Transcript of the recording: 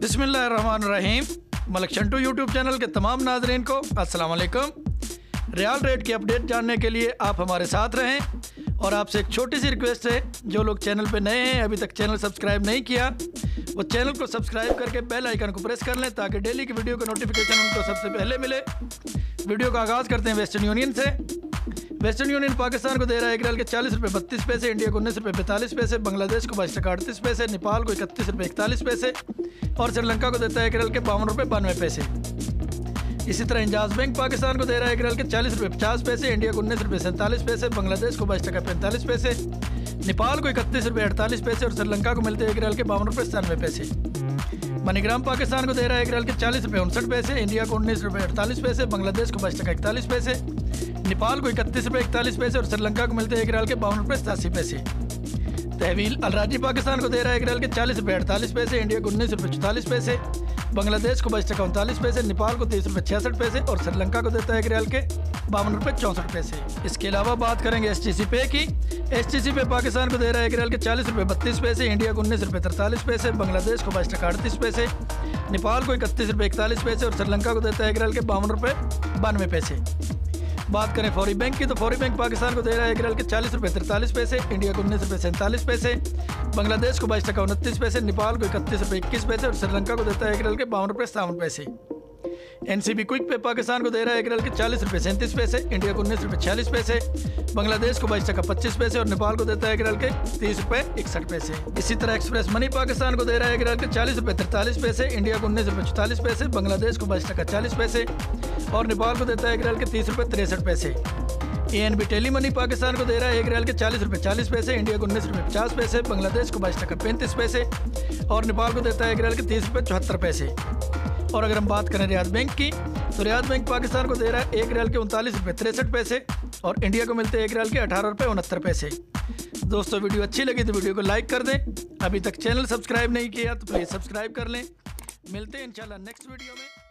बिस्मिल्लाहिर्रहमानिर्रहीम। Malak Shantu YouTube channel के तमाम नाजरीन को अस्सलाम वालेकुम रियाल रेट की अपडेट जानने के लिए आप हमारे साथ रहें। और आपसे एक छोटी सी रिक्वेस्ट है, जो लोग चैनल पर नए हैं, अभी तक चैनल सब्सक्राइब नहीं किया, वो चैनल को सब्सक्राइब करके बेल आइकन को प्रेस कर लें, ताकि डेली की वीडियो का नोटिफिकेशन उनको सबसे पहले मिले। वीडियो का आगाज़ करते हैं वेस्टर्न यूनियन से। वेस्टर्न यूनियन पाकिस्तान को दे रहा है एक रियल के चालीस रुपये बत्तीस पैसे, इंडिया को उन्नीस रुपये पैंतालीस पैसे, बांग्लादेश को बाईस टका, अड़तीस पैसे, नेपाल को इकतीस रुपये इकतालीस पैसे, और श्रीलंका को देता है एक रियल के बावन रुपये बानवे पैसे। इसी तरह इंजाज बैंक पाकिस्तान को दे रहा है एक रियल के चालीस रुपये पचास पैसे, इंडिया को उन्नीस रुपये सैंतालीस पैसे, बांग्लादेश को बाईस टका, पैंतालीस पैसे, नेपाल को इकतीस रुपये अड़तालीस पैसे, और श्रीलंका को मिलते एक रियल के बावन रुपये सतानवे पैसे। मनीग्राम पाकिस्तान को दे रहा है एक रियल के चालीस रुपये उनसठ पैसे, इंडिया को उन्नीस रुपये अड़तालीस पैसे, बांग्लादेश को बाईस टका, इकतालीस पैसे नेपाल को इकतीस रुपये इकतालीस पैसे और श्रीलंका को मिलते एक रियाल के बावन रुपये सतासी पैसे। तहवील अलराजी पाकिस्तान को दे रहा है एक रियाल के चालीस रुपये अड़तालीस पैसे, इंडिया को उन्नीस रुपये चौतालीस पैसे, बांग्लादेश को बाईस टका उनतालीस पैसे, नेपाल को तीस रुपये छियासठ पैसे और श्रीलंका को देता है एक रियाल के बावन रुपये चौंसठ पैसे। इसके अलावा बात करेंगे एस टी सी पे की। एस टी सी पे पाकिस्तान को दे रहा है एक रियाल के चालीस रुपये बत्तीस पैसे, इंडिया को उन्नीस रुपये तरतालीस पैसे, बांग्लादेश को बाईस टका अड़तीस पैसे, नेपाल को इकतीस रुपये इकतालीस पैसे और श्रीलंका को देता है एक रियाल के बावन रुपये बानवे पैसे। बात करें फौरी बैंक की तो फौरी बैंक पाकिस्तान को दे रहा है एक रियल के चालीस रुपये तिरतालीस पैसे, इंडिया को उन्नीस रुपये सैंतालीस पैसे, बांग्लादेश को बाईस टका उनतीस पैसे, नेपाल को इकतीस रुपये इक्कीस पैसे और श्रीलंका को देता है एक रियल के बावन रुपये सावन पैसे। एन सी बी क्विक पे पाकिस्तान को दे रहा है एक के चालीस रुपये सैंतीस पैसे, इंडिया को उन्नीस रुपये छियालीस पैसे, बांग्लादेश को बाईस टका, पच्चीस पैसे और नेपाल को देता है एक के तीस रुपये इकसठ पैसे। इसी तरह एक्सप्रेस मनी पाकिस्तान को दे रहा है एक के चालीस रुपये तिरतालीस पैसे, इंडिया को उन्नीस रुपये चौतालीस पैसे, बांग्लादेश को बाईस टका, चालीस पैसे और नेपाल को देता है एक के तीस रुपये तिरसठ पैसे। A N B tele money Pakistan को दे रहा है एक रियल के चालीस रुपये चालीस पैसे, इंडिया को उन्नीस रुपये पचास पैसे, बांग्लादेश को बाईस टका, पैंतीस पैसे और नेपाल को देता है एक रियल के तीस रुपये चौहत्तर पैसे। और अगर हम बात करें रियाज बैंक की तो रियाज बैंक पाकिस्तान को दे रहा है एक रियाल के उनतालीस रुपये तिरसठ पैसे और इंडिया को मिलते हैं एक रियाल के अठारह रुपये उनहत्तर पैसे। दोस्तों, वीडियो अच्छी लगी तो वीडियो को लाइक कर दें। अभी तक चैनल सब्सक्राइब नहीं किया तो प्लीज़ सब्सक्राइब कर लें। मिलते हैं इंशाल्लाह नेक्स्ट वीडियो में।